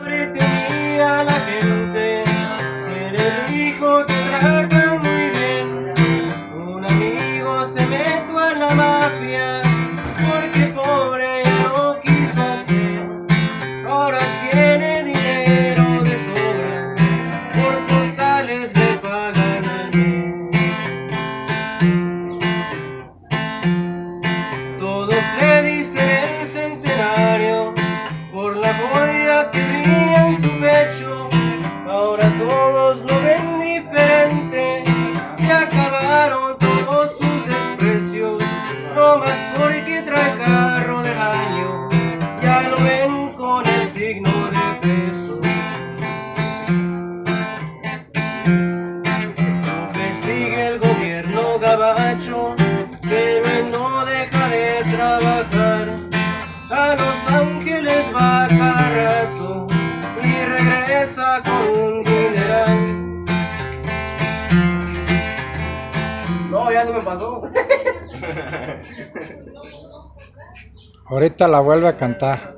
Tenía la gente, ser el hijo te trata muy bien. Un amigo se metió a la mafia porque pobre no quiso hacer. Ahora tiene dinero de sobra, por postales le pagan al mes. Todos le dicen el todos lo ven diferente, se acabaron todos sus desprecios, no más porque trae carro del año, ya lo ven con el signo de peso. Persigue el gobierno gabacho, pero él no deja de trabajar. A Los Ángeles va cada rato y regresa con ya se me pasó. Ahorita la vuelve a cantar.